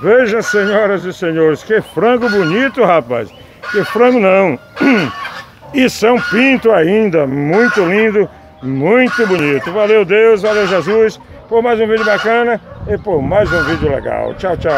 Veja, senhoras e senhores, que frango bonito, rapaz. Que frango não. E são pinto ainda, muito lindo, muito bonito. Valeu Deus, valeu Jesus, por mais um vídeo bacana e por mais um vídeo legal. Tchau, tchau.